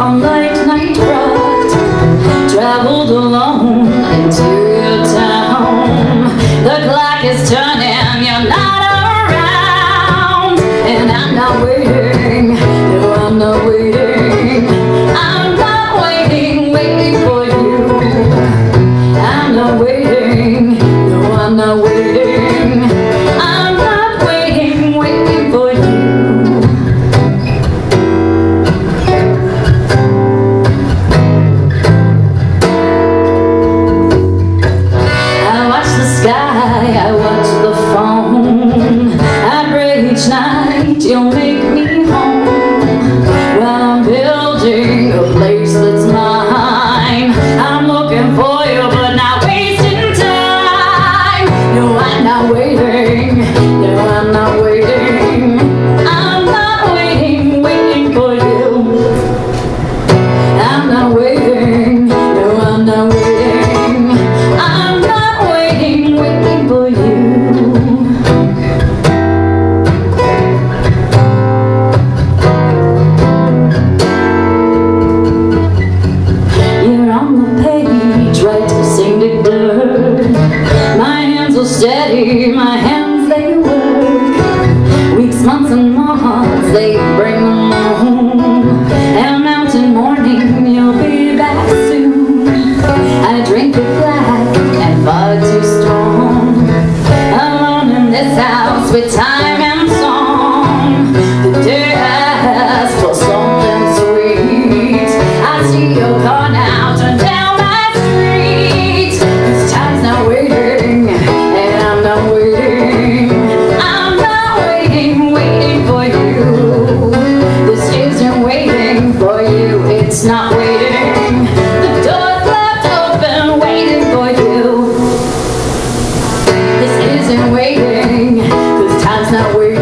on light night ride. Traveled alone into your town. The clock is turning, you're not around. And I'm not waiting your name. 怎么 and waiting. Cause time's not waiting.